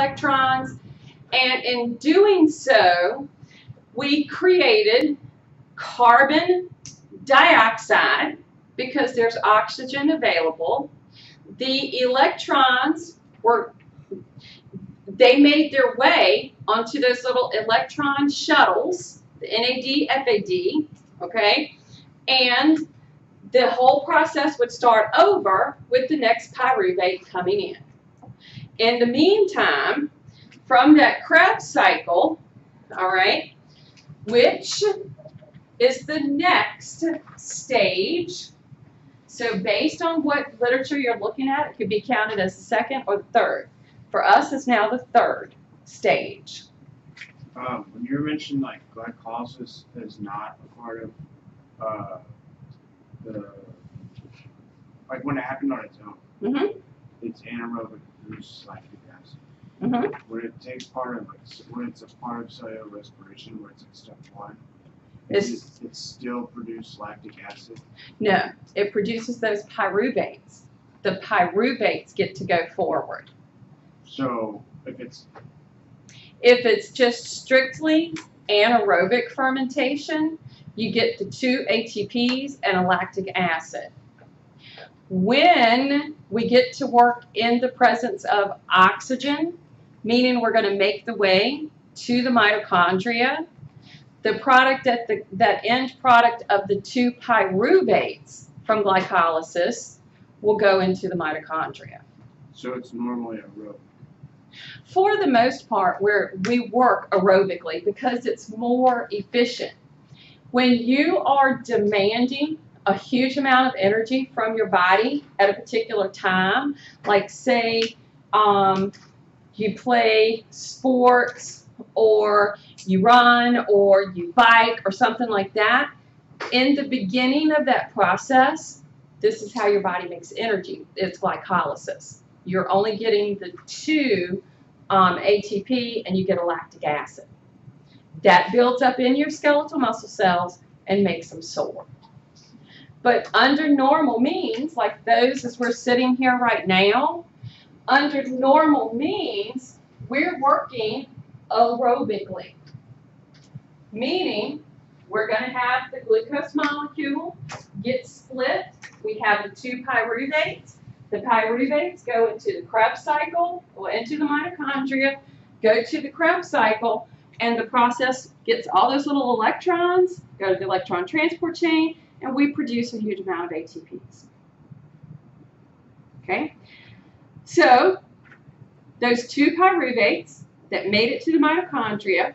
electrons, and in doing so, we created carbon dioxide because there's oxygen available. The electrons were, they made their way onto those little electron shuttles, the NAD, FAD, okay? And the whole process would start over with the next pyruvate coming in. In the meantime, from that Krebs cycle, all right, which is the next stage. So based on what literature you're looking at, it could be counted as the second or the third. For us, it's now the third stage. Um, when you mentioned like glycolysis is not a part of uh, the like when it happened on its own, Mm-hmm. it's anaerobic lactic acid. Mm-hmm. When it takes part of like s- when it's a part of cellular respiration, where it's like step one, It's- it, it's still produce lactic acid. No, it produces those pyruvates. The pyruvates get to go forward. So if it's If it's just strictly anaerobic fermentation, you get the two ATPs and a lactic acid. When we get to work in the presence of oxygen, meaning we're going to make the way to the mitochondria, the product at the that end product of the two pyruvates from glycolysis will go into the mitochondria. so it's normally aerobic. For the most part, where we work aerobically because it's more efficient. When you are demanding a huge amount of energy from your body at a particular time, like say um, you play sports or you run or you bike or something like that, in the beginning of that process, this is how your body makes energy. It's glycolysis. You're only getting the two um, ATP and you get a lactic acid. That builds up in your skeletal muscle cells and makes them sore. But under normal means, like those as we're sitting here right now, under normal means, we're working aerobically. Meaning, we're going to have the glucose molecule get split. We have the two pyruvates. The pyruvates go into the Krebs cycle, or into the mitochondria, go to the Krebs cycle, and the process gets all those little electrons, go to the electron transport chain, and we produce a huge amount of ATPs. Okay? So, those two pyruvates that made it to the mitochondria,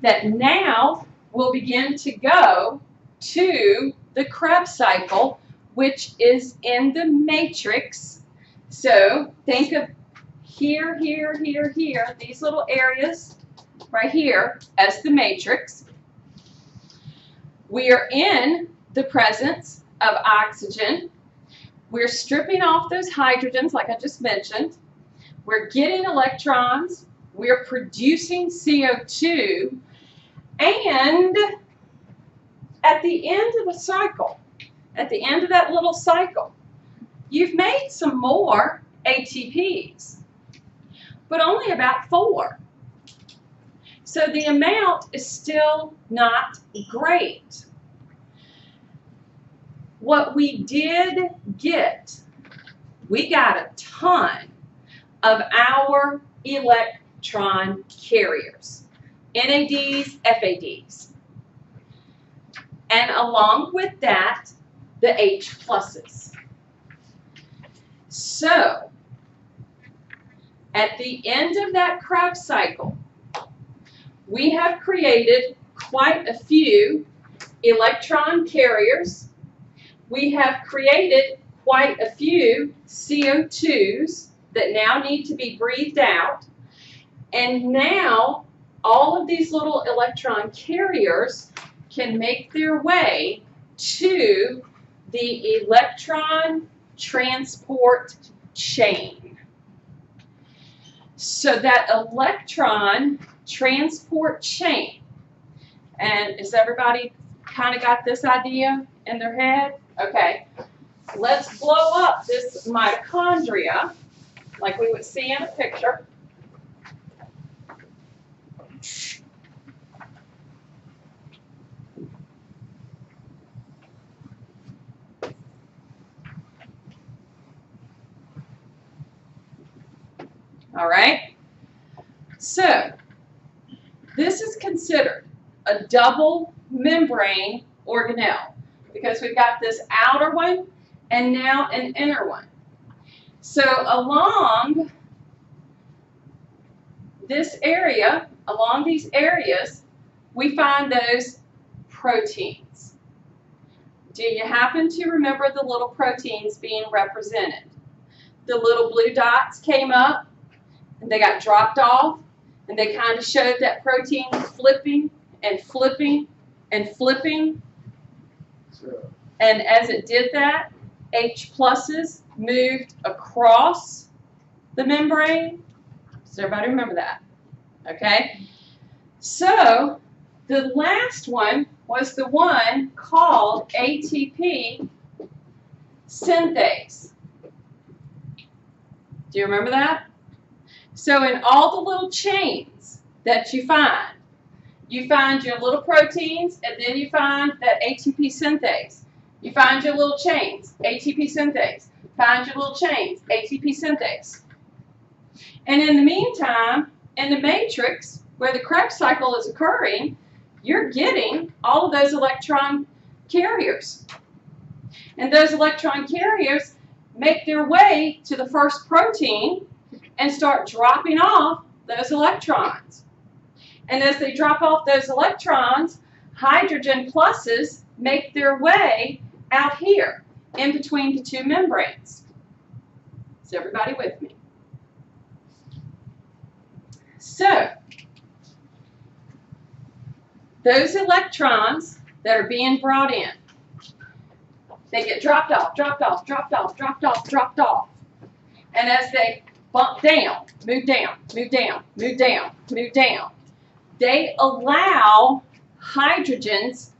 that now will begin to go to the Krebs cycle, which is in the matrix. So think of here, here, here, here, these little areas right here as the matrix. We are in the presence of oxygen. We're stripping off those hydrogens, like I just mentioned. We're getting electrons. We're producing CO2. And at the end of the cycle, at the end of that little cycle, you've made some more ATPs, but only about four. So the amount is still not great. What we did get, we got a ton of our electron carriers, NADs, FADs. And along with that, the H pluses. So, at the end of that Krebs cycle, we have created quite a few electron carriers. We have created quite a few CO2s that now need to be breathed out. And now all of these little electron carriers can make their way to the electron transport chain. So that electron transport chain. And is everybody kind of got this idea in their head? Okay, let's blow up this mitochondria like we would see in a picture. All right. So this is considered a double membrane organelle because we've got this outer one and now an inner one. So along this area, along these areas, we find those proteins. Do you happen to remember the little proteins being represented? The little blue dots came up and they got dropped off and they kind of showed that protein flipping and flipping and flipping. And as it did that, H pluses moved across the membrane. Does everybody remember that? Okay? So, the last one was the one called ATP synthase. Do you remember that? So, in all the little chains that you find, you find your little proteins, and then you find that ATP synthase. You find your little chains, ATP synthase. Find your little chains, ATP synthase. And in the meantime, in the matrix, where the Krebs cycle is occurring, you're getting all of those electron carriers. And those electron carriers make their way to the first protein and start dropping off those electrons. And as they drop off those electrons, hydrogen pluses make their way out here in between the two membranes. Is everybody with me? So, those electrons that are being brought in, they get dropped off, dropped off, dropped off, dropped off, dropped off. And as they bump down, move down, move down, move down, move down, they allow hydrogens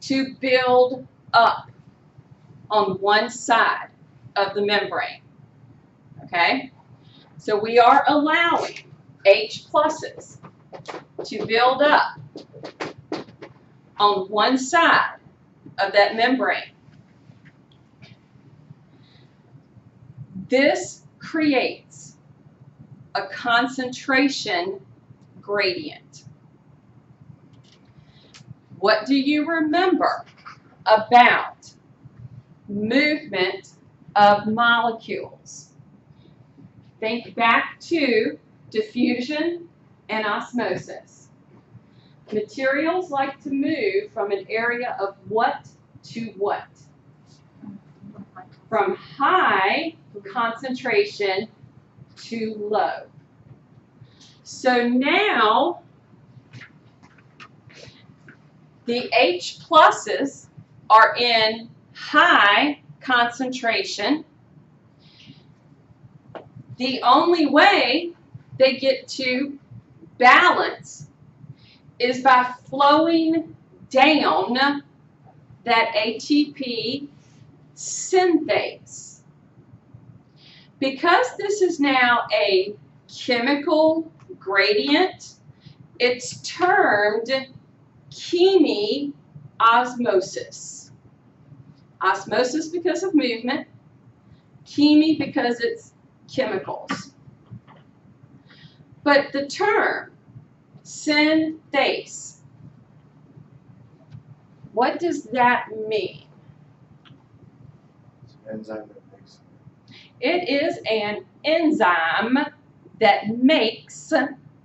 to build up on one side of the membrane. Okay? So we are allowing H pluses to build up on one side of that membrane. This creates a concentration gradient. What do you remember about movement of molecules? Think back to diffusion and osmosis. Materials like to move from an area of what to what? From high concentration to low. So now the H pluses are in high concentration. The only way they get to balance is by flowing down that ATP synthase. Because this is now a chemical gradient, it's termed chemi osmosis. Osmosis because of movement, chemi because it's chemicals. But the term synthase, what does that mean? it's an enzyme that It is an enzyme that makes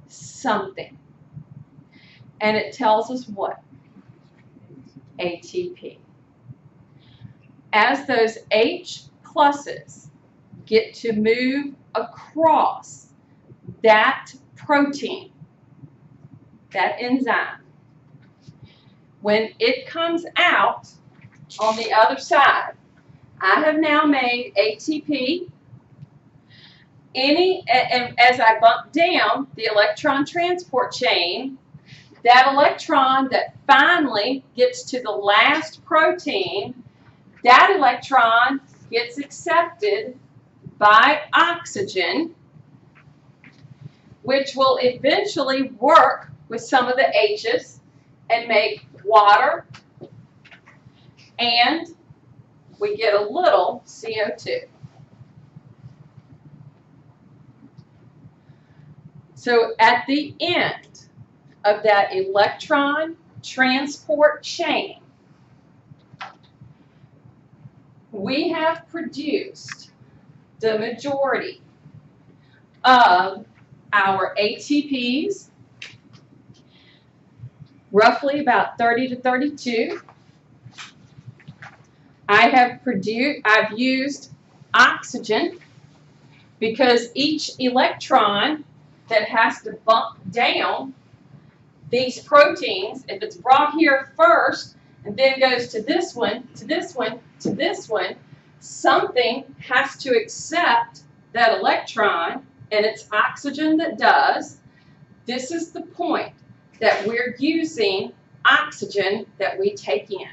something. And it tells us what? ATP. As those H pluses get to move across that protein, that enzyme, when it comes out on the other side, I have now made ATP. Any, and as I bump down the electron transport chain, that electron that finally gets to the last protein, that electron gets accepted by oxygen, which will eventually work with some of the H's and make water, and we get a little CO2. So at the end of that electron transport chain, we have produced the majority of our ATPs, roughly about 30 to 32. I have produced, I've used oxygen because each electron that has to bump down these proteins, if it's brought here first and then goes to this one, to this one, to this one, something has to accept that electron, and it's oxygen that does. This is the point that we're using oxygen that we take in.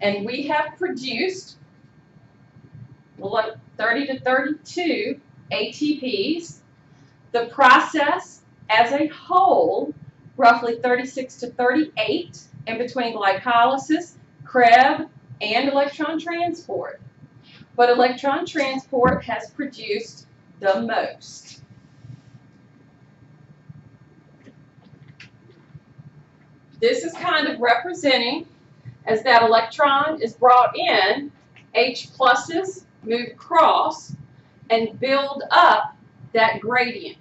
And we have produced 30 to 32 ATPs. The process as a whole, roughly 36 to 38 in between glycolysis, Krebs, and electron transport. But electron transport has produced the most. This is kind of representing as that electron is brought in, H pluses move across and build up that gradient.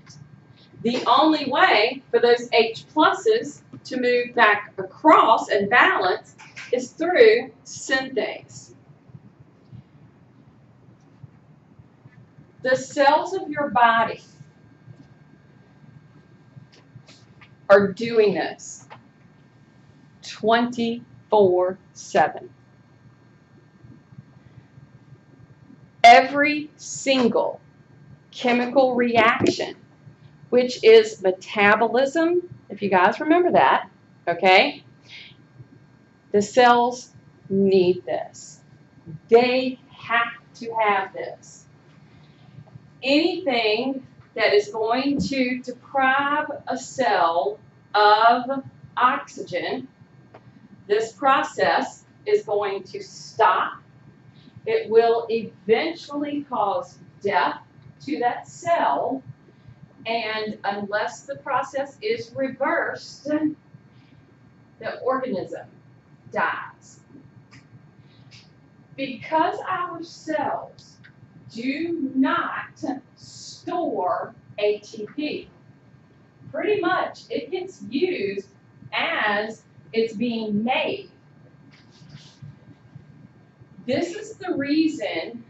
The only way for those H pluses to move back across and balance is through synthase. The cells of your body are doing this 24 7. Every single chemical reaction, which is metabolism, if you guys remember that, okay? The cells need this. They have to have this. Anything that is going to deprive a cell of oxygen, this process is going to stop. It will eventually cause death to that cell, and unless the process is reversed, the organism dies. Because our cells do not store ATP, pretty much it gets used as it's being made. This is the reason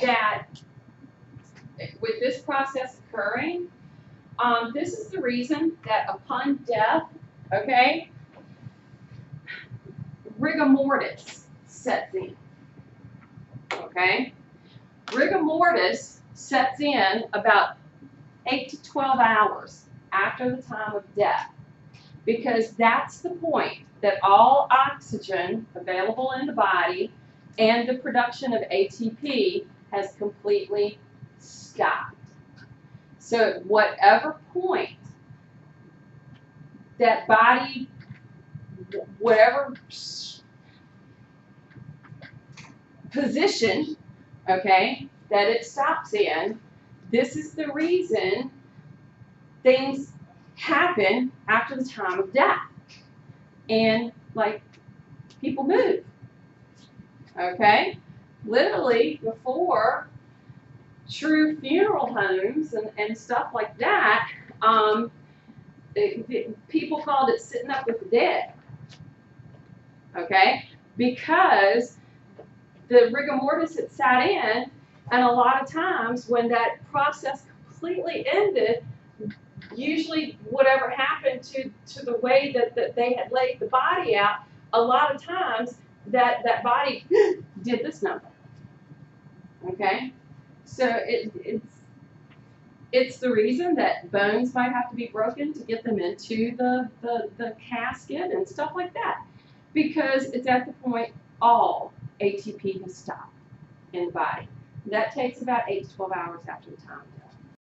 that with this process occurring, um, this is the reason that upon death, okay, rigor mortis sets in. Okay? Rigor mortis sets in about 8 to 12 hours after the time of death because that's the point that all oxygen available in the body and the production of ATP has completely stopped. So at whatever point that body, whatever position, okay, that it stops in, this is the reason things happen after the time of death. And like people move. Okay? Literally before true funeral homes and, and stuff like that, um, it, it, people called it sitting up with the dead. Okay? Because the rigor mortis had sat in, and a lot of times when that process completely ended, usually whatever happened to, to the way that, that they had laid the body out, a lot of times that, that body did this number. Okay? So it, it's it's the reason that bones might have to be broken to get them into the, the, the casket and stuff like that. Because it's at the point all ATP has stopped in the body. That takes about 8 to 12 hours after the time